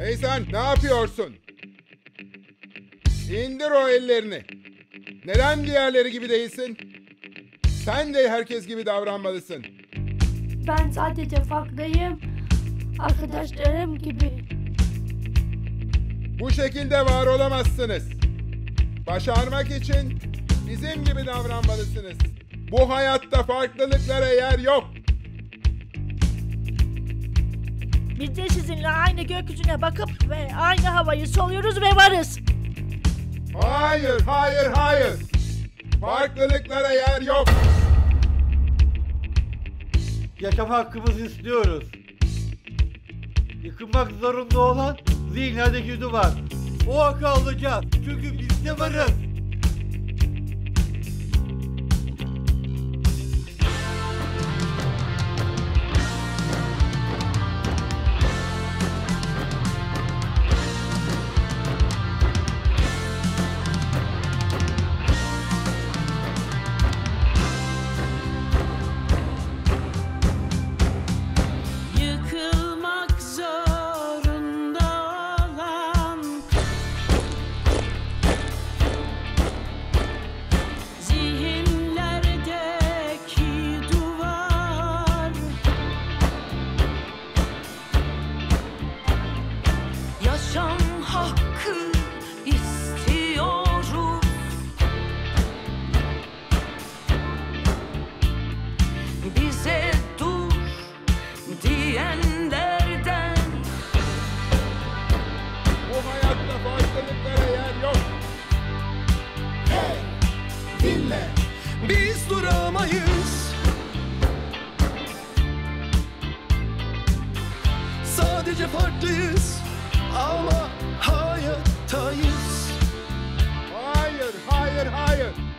Hey sen ne yapıyorsun? İndir o ellerini. Neden diğerleri gibi değilsin? Sen de herkes gibi davranmalısın. Ben sadece farklıyım. Arkadaşlarım gibi. Bu şekilde var olamazsınız. Başarmak için bizim gibi davranmalısınız. Bu hayatta farklılıklara yer yok. Biz de sizinle aynı gökyüzüne bakıp ve aynı havayı soluyoruz ve varız. Hayır, hayır, hayır. Farklılıklara yer yok. Yaşam hakkımızı istiyoruz. Yıkılmak zorunda olan zihniyete güdü var. O hakkı alacağız. Çünkü biz de varız. Sadece farklıyız Ama hayattayız Hayır, hayır, hayır. Duvarları